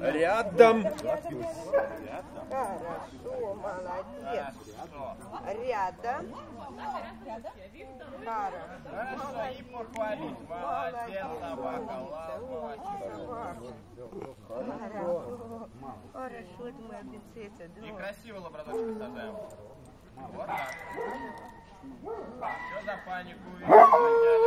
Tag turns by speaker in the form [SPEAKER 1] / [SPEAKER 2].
[SPEAKER 1] Рядом.
[SPEAKER 2] Хорошо, молодец. Рядом. Хорошо.
[SPEAKER 3] И похвалить. Молодец, собака.
[SPEAKER 2] Хорошо. Хорошо, это моя принцесса.
[SPEAKER 3] И красиво лабрадорчика сажаем. Вот за панику?